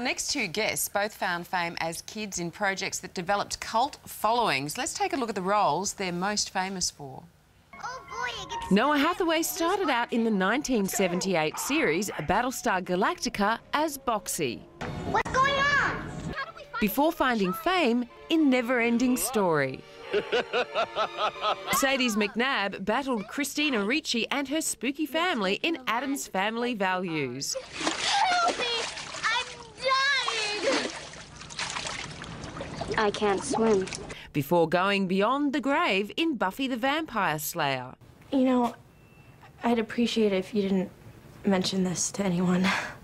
Next two guests both found fame as kids in projects that developed cult followings. Let's take a look at the roles they're most famous for. Noah Hathaway started out in the 1978 series Battlestar Galactica as Boxy. What's going on? Before finding fame in Neverending Story. Sadie McNab battled Christina Ricci and her spooky family in Addams Family Values. Help me! I'm dying! I can't swim. Before going beyond the grave in Buffy the Vampire Slayer. You know, I'd appreciate it if you didn't mention this to anyone.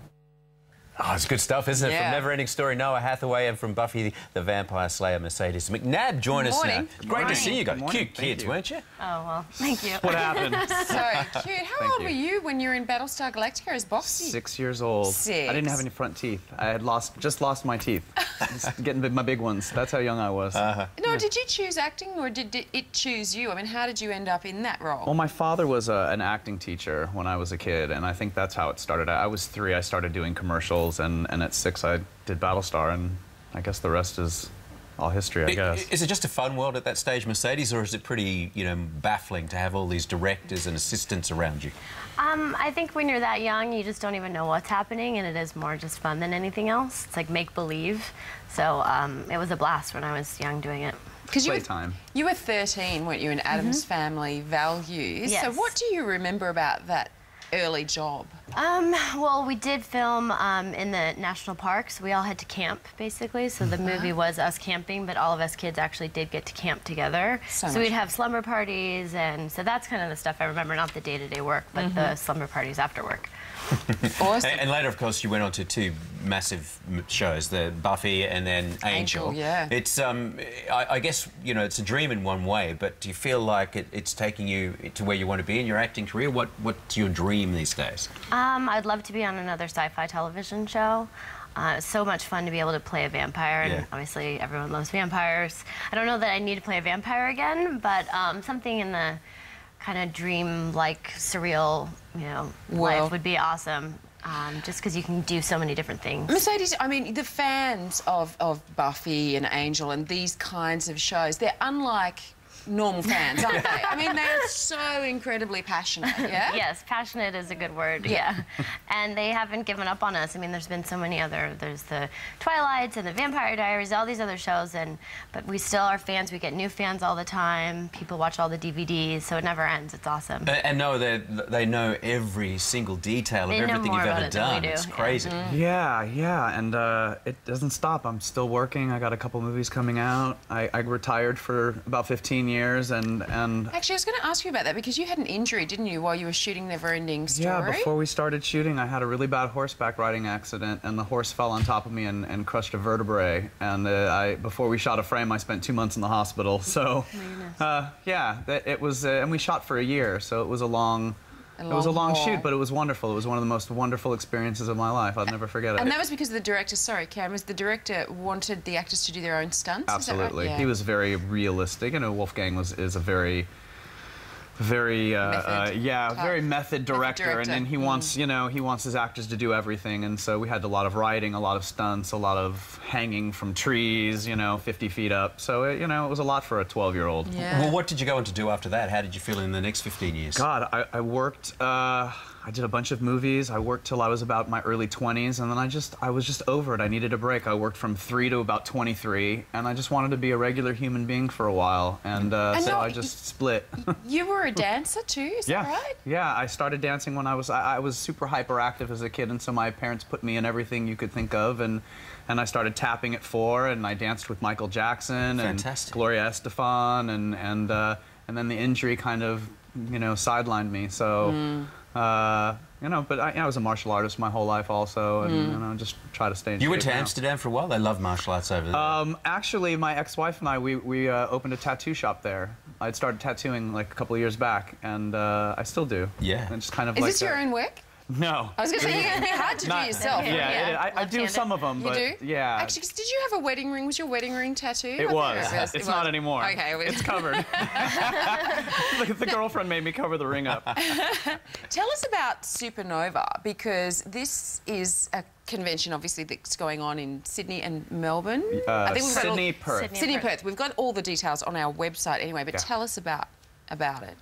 Oh, it's good stuff, isn't it? Yeah. From Neverending Story, Noah Hathaway, and from Buffy the Vampire Slayer, Mercedes McNab. Join us Morning. now. Great to see you guys. Cute Thank kids, you. weren't you? Oh, well, thank you. What happened? So cute. How Thank old you. were you when you were in Battlestar Galactica as Boxy? Six years old. Six. I didn't have any front teeth. I had lost, just lost my teeth. getting my big ones. That's how young I was. Uh-huh. No, did you choose acting or did did it choose you? I mean, how did you end up in that role? Well, my father was a, an acting teacher when I was a kid, and I think that's how it started. I was three, I started doing commercials, and, and at six, I did Battlestar, and I guess the rest is all history, I I- guess. Is it just a fun world at that stage, Mercedes, or is it pretty, you know, baffling to have all these directors and assistants around you? Um, I think when you're that young, you just don't even know what's happening, and it is more just fun than anything else. It's like make believe. So um, it was a blast when I was young doing it. Because you were, you were 13, weren't you, in Addams Family Values? Yes. So what do you remember about that early job? Um, well, we did film um, in the national parks. We all had to camp, basically. So the movie was us camping, but all of us kids actually did get to camp together. So So, we'd have slumber parties, and so that's kind of the stuff I remember, not the day-to-day work, but the slumber parties after work. Awesome. And, and later, of course, you went on to two massive shows, the Buffy and then Angel. Angel, yeah. It's, um, I, I guess, you know, it's a dream in one way, but do you feel like it, it's taking you to where you want to be in your acting career? What, what's your dream these days? Um, I'd love to be on another sci-fi television show. Uh, it's so much fun to be able to play a vampire, and Yeah. obviously everyone loves vampires. I don't know that I need to play a vampire again, but um, something in the kind of dream-like, surreal, you know, World. life would be awesome. Um, just because you can do so many different things. Mercedes, I mean, the fans of, of Buffy and Angel and these kinds of shows, they're unlike normal fans, aren't they? I mean, they're so incredibly passionate, yeah? Yes, passionate is a good word. Yeah, and they haven't given up on us. I mean, there's been so many other. There's the Twilights and the Vampire Diaries, all these other shows, and but we still are fans. We get new fans all the time. People watch all the DVDs, so it never ends. It's awesome. Uh, and no, they they know every single detail They of everything you've ever it done. do, It's yeah. crazy. Yeah, yeah, and uh, it doesn't stop. I'm still working. I got a couple movies coming out. I, I retired for about 15 years, and and Actually, I was going to ask you about that because you had an injury, didn't you, while you were shooting Neverending Story? yeah, before we started shooting, I had a really bad horseback riding accident, and the horse fell on top of me and, and crushed a vertebrae. And uh, I, before we shot a frame, I spent two months in the hospital. So, uh, yeah, that, it was, uh, and we shot for a year, so it was a long. It was a long haul. shoot, but it was wonderful. It was one of the most wonderful experiences of my life. I'll never forget it. And that was because the director, sorry, Karen, was the director wanted the actors to do their own stunts? that right? Absolutely. Yeah. He was very realistic. You know, Wolfgang was is a very very uh, Method uh, yeah type. very method director, director. and then he wants you know he wants his actors to do everything and so we had a lot of riding a lot of stunts a lot of hanging from trees you know 50 feet up so it, you know it was a lot for a 12 year old Yeah. Well, what did you go on to do after that? How did you feel in the next 15 years? God, I, I worked. Uh, I did a bunch of movies. I worked till I was about my early 20s, and then I just, I was just over it. I needed a break. I worked from three to about 23, and I just wanted to be a regular human being for a while, and uh, I so know, I just split. You were a dancer too, is yeah, that right? yeah. I started dancing when I was, I, I was super hyperactive as a kid, and so my parents put me in everything you could think of, and and I started tapping at four, and I danced with Michael Jackson and Gloria Estefan, and and uh, and then the injury kind of, you know, sidelined me. So, Hmm. Uh, you know, but I, I was a martial artist my whole life also, and you know, just try to stay in You went to now. Amsterdam for a while. They love martial arts over there. Um, actually, my ex-wife and I, we, we uh, opened a tattoo shop there. I'd started tattooing like a couple of years back, and uh, I still do. Yeah. And just kind of Is like this your own work? No. I was going to say, it'd be hard to Not- do yourself. Yeah, Yeah. it- I, I do some of them, You but do? yeah. Actually, 'cause did you have a wedding ring? Was your wedding ring tattooed? I It think was. It It's was. not anymore. Okay, it was. It's covered. the, the girlfriend made me cover the ring up. Tell us about Supanova because this is a convention, obviously, that's going on in Sydney and Melbourne. Uh, got all- Sydney, Perth. Sydney. Sydney, Perth. Perth. We've got all the details on our website anyway, but Yeah. tell us about about it.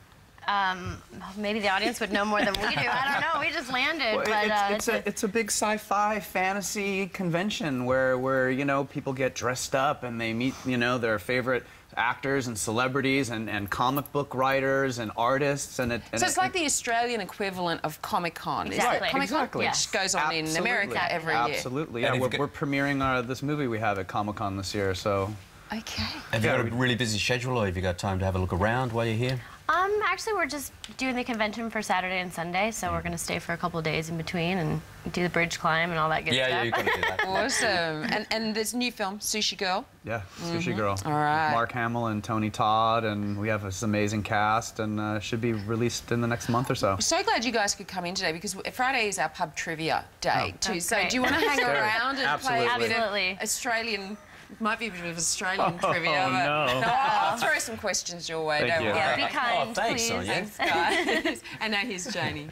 Um, maybe the audience would know more than we do. I don't know. We just landed, Well, but it's, uh, it's, a, it's a big sci-fi fantasy convention where, where you know people get dressed up and they meet you know their favorite actors and celebrities and, and comic book writers and artists and it. And So it's it- like the Australian equivalent of Comic Con. Exactly. Comic Con, Exactly. which goes on in America every year. Absolutely, yeah. We're, we're premiering uh, this movie we have at Comic Con this year, so Okay. Have you got a really busy schedule, or have you got time to have a look around while you're here? Actually, we're just doing the convention for Saturday and Sunday, so we're going to stay for a couple of days in between and do the bridge climb and all that good Yeah, stuff. yeah, you've got to do that. Awesome. and and there's a new film, Sushi Girl. yeah, Sushi Girl. Mm-hmm. All right. Mark Hamill and Tony Todd, and we have this amazing cast, and uh, should be released in the next month or so. So glad you guys could come in today because Friday is our pub trivia day too. That's So great. do you want to hang around and play a bit of Australian? Might be a bit of Australian Oh, trivia, but no. I'll, I'll throw some questions your way. Thank don't you. worry. Yeah, be Oh, kind, thanks, please. Sonia. Thanks, guys. and now here's Janie.